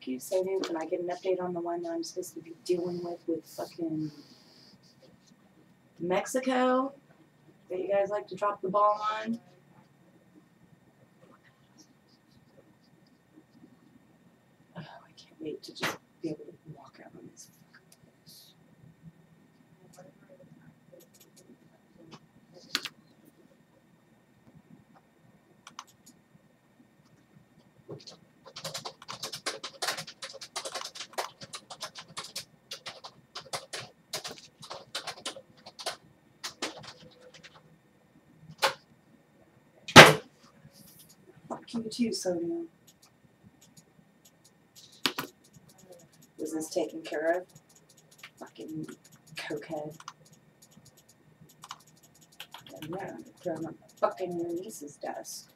keep saving. Can I get an update on the one that I'm supposed to be dealing with with fucking Mexico that you guys like to drop the ball on? Oh, I can't wait to just be able to walk out on this. Thank You too, sodium was this taken care of? Fucking cokehead. And then throw my fucking your niece's desk.